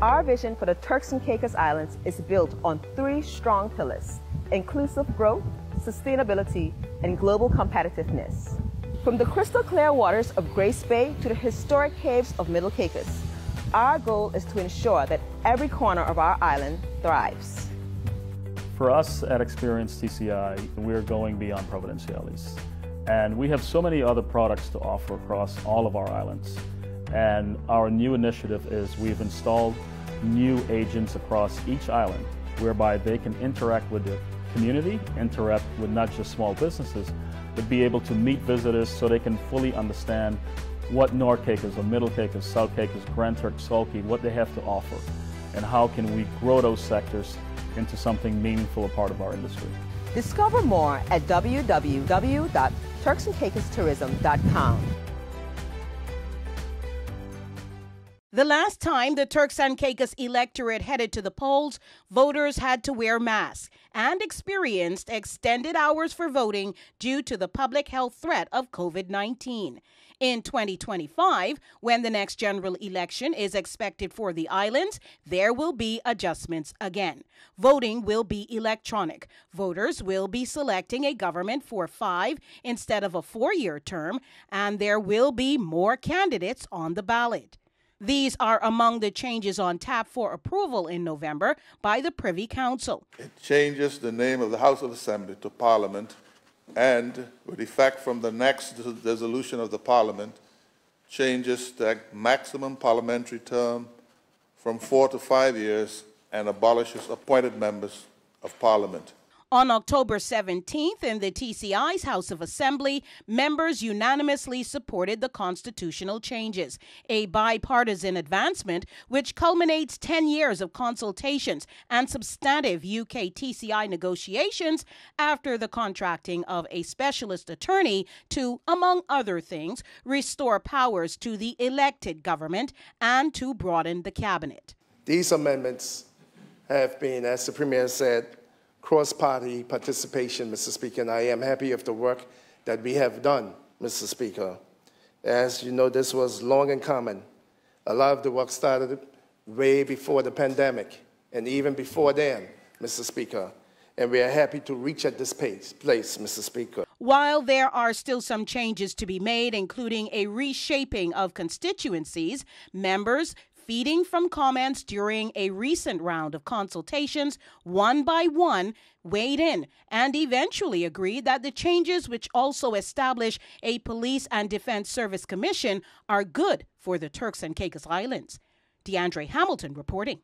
Our vision for the Turks and Caicos Islands is built on three strong pillars inclusive growth, sustainability, and global competitiveness. From the crystal clear waters of Grace Bay to the historic caves of Middle Caicos, our goal is to ensure that every corner of our island thrives. For us at Experience TCI, we're going beyond Providenciales. And we have so many other products to offer across all of our islands. And our new initiative is we've installed new agents across each island whereby they can interact with the community, interact with not just small businesses, but be able to meet visitors so they can fully understand what North Caicos or Middle Caicos, South Caicos, Grand Turk, Salt what they have to offer, and how can we grow those sectors into something meaningful a part of our industry. Discover more at www.turksandcaicostourism.com. The last time the Turks and Caicos electorate headed to the polls, voters had to wear masks and experienced extended hours for voting due to the public health threat of COVID 19. In 2025, when the next general election is expected for the islands, there will be adjustments again. Voting will be electronic. Voters will be selecting a government for five instead of a four year term, and there will be more candidates on the ballot. These are among the changes on tap for approval in November by the Privy Council. It changes the name of the House of Assembly to Parliament and, with effect from the next dissolution of the Parliament, changes the maximum parliamentary term from four to five years and abolishes appointed members of Parliament. On October 17th, in the TCI's House of Assembly, members unanimously supported the constitutional changes, a bipartisan advancement which culminates 10 years of consultations and substantive UK TCI negotiations after the contracting of a specialist attorney to, among other things, restore powers to the elected government and to broaden the cabinet. These amendments have been, as the Premier said, cross-party participation, Mr. Speaker, and I am happy of the work that we have done, Mr. Speaker. As you know, this was long and common. A lot of the work started way before the pandemic, and even before then, Mr. Speaker. And we are happy to reach at this pace, place, Mr. Speaker. While there are still some changes to be made, including a reshaping of constituencies, members feeding from comments during a recent round of consultations, one by one, weighed in and eventually agreed that the changes, which also establish a police and defense service commission, are good for the Turks and Caicos Islands. DeAndre Hamilton reporting.